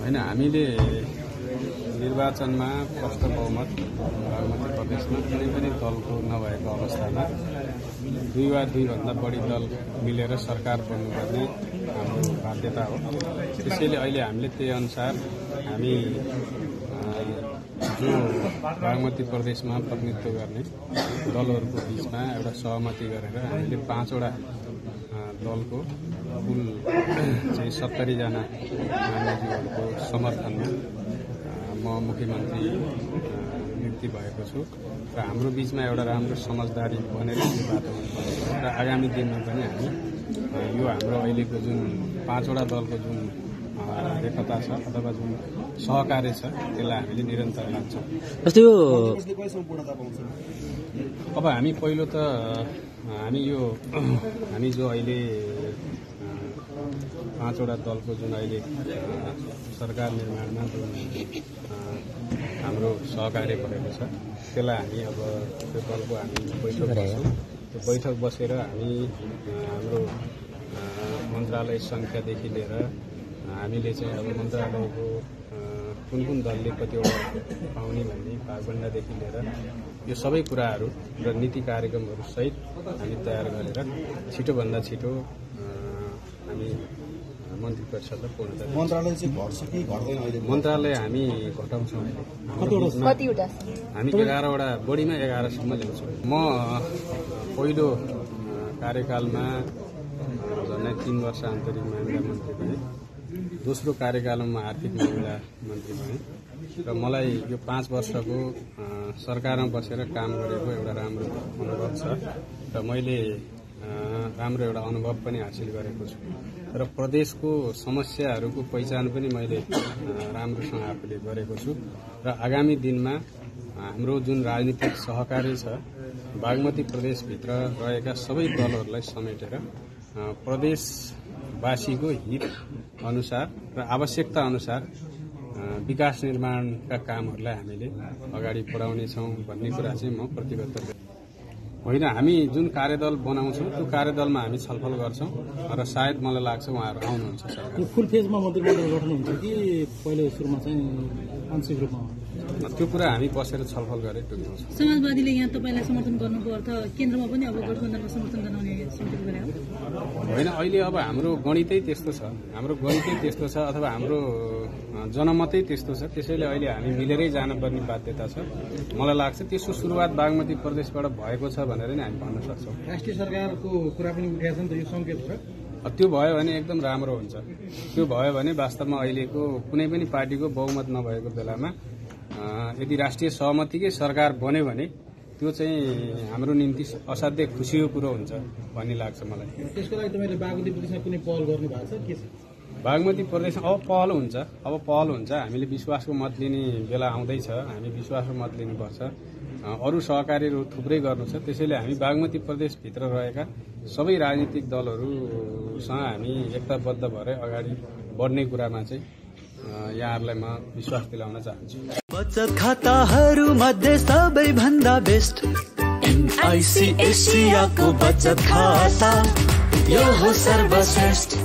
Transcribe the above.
होइन हामीले निर्वाचनमा प्रष्ट बहुमत बागमती प्रदेशमा कुनै पनि दलको नभएको अवस्थामा दुई वा दुईभन्दा बढी दल मिलेर सरकार बन्नुपर्ने हाम्रो बाध्यता हो। त्यसैले अहिले हामीले त्यही अनुसार हामी जो बागमती प्रदेशमा प्रतिनिधित्व गर्ने दलहरूको बिचमा एउटा सहमति गरेर हामीले पाँचवटा दलको कुल चाहिँ सत्तरीजना मान्यजीहरूको समर्थनमा म मुख्यमन्त्री नियुक्ति भएको छु। र हाम्रो बिचमा एउटा राम्रो समझदारी बनेर हुनुपर्छ र आगामी दिनमा पनि हामी यो हाम्रो अहिलेको जुन पाँचवटा दलको जुन एकता छ? अथवा जुन सहकार्य छ त्यसलाई हामीले निरन्तर लान्छौँ जस्तै यो अब हामी पहिलो त हामी यो हामी जो अहिले पाँचवटा दलको जुन अहिले सरकार निर्माणमा जुन हाम्रो सहकार्य भएको छ त्यसलाई हामी अब त्यो दलको हामी बैठक बस्छौँ। त्यो बैठक बसेर हामी हाम्रो मन्त्रालय सङ्ख्यादेखि लिएर हामीले चाहिँ अब मन्त्रालयको कुन कुन दलले कतिवटा पाउने भन्ने भागभण्डादेखि लिएर यो सबै कुराहरू र नीति कार्यक्रमहरू सहित हामी तयार गरेर छिटोभन्दा छिटो हामी मन्त्री परिषदलाई पूर्णता। मन्त्रालय चाहिँ घट्छ कि घट्दैन अहिले? मन्त्रालय हामी घटाउँछौँ। कतिवटा? हामी एघारवटा बढीमा एघारसम्म ल्याउँछौँ। म पहिलो कार्यकालमा झन्डै तिन वर्ष आन्तरिक मामिला मन्त्री भएँ दोस्रो कार्यकालमा आर्थिक मामिला मन्त्री भएँ र मलाई यो पाँच वर्षको सरकारमा बसेर काम गरेको एउटा राम्रो अनुभव छ र मैले राम्रो एउटा अनुभव पनि हासिल गरेको छु। र प्रदेशको समस्याहरूको पहिचान पनि मैले राम्रोसँग आफूले गरेको छु। र आगामी दिनमा हाम्रो जुन राजनीतिक सहकारी छ बागमती प्रदेशभित्र रहेका सबै दलहरूलाई समेटेर प्रदेशवासीको हित अनुसार र आवश्यकता अनुसार विकास निर्माणका कामहरूलाई हामीले अगाडि बढाउनेछौँ भन्ने कुरा चाहिँ म प्रतिबद्ध छु। होइन हामी जुन कार्यदल बनाउँछौँ त्यो कार्यदलमा हामी छलफल गर्छौँ र सायद मलाई लाग्छ उहाँहरू आउनुहुन्छ फुल फेजमा मन्त्रीमण्डल गठन हुन्छ कि पहिले सुरुमा चाहिँ आंशिक रूपमा त्यो कुरा हामी बसेर छलफल गरेर समाजवादीले यहाँ तपाईँलाई समर्थन गर्नुको अर्थ केन्द्रमा पनि अब गठबन्धनमा समर्थन जनाउने होइन अहिले अब हाम्रो गणितै त्यस्तो छ। हाम्रो गणितै त्यस्तो छ अथवा हाम्रो जनमतै त्यस्तो छ। त्यसैले अहिले हामी मिलेरै जानुपर्ने बाध्यता छ। मलाई लाग्छ त्यसको सुरुवात बागमती प्रदेशबाट भएको छ भनेर नै हामी भन्न सक्छौँ। राष्ट्रिय सरकारको कुरा पनि उठाएको छ नि त यो सङ्केत छ। त्यो भयो भने एकदम राम्रो हुन्छ। त्यो भयो भने वास्तवमा अहिलेको कुनै पनि पार्टीको बहुमत नभएको बेलामा यदि राष्ट्रिय सहमतिकै सरकार बन्यो भने त्यो चाहिँ हाम्रो निम्ति असाध्यै खुसीको कुरो हुन्छ भन्ने लाग्छ मलाई। त्यसको लागि तपाईँले बागमती प्रदेशमा कुनै पहल गर्नु भएको छ? के छ? बागमती प्रदेशमा अब पहल हुन्छ अब पहल हुन्छ। हामीले विश्वासको मत लिने बेला आउँदैछ हामी विश्वासको मत लिनुपर्छ। अरू सहकारीहरू थुप्रै गर्नु छ। त्यसैले हामी बागमती प्रदेशभित्र रहेका सबै राजनीतिक दलहरूसँग हामी एकताबद्ध भएर अगाडि बढ्ने कुरामा चाहिँ यहाँहरूलाई म विश्वास दिलाउन चाहन्छु। बचत खाताहरू मध्ये सबैभन्दा बेस्ट। एनआइसी एसियाको बचत खाता। यो हो सर्वश्रेष्ठ।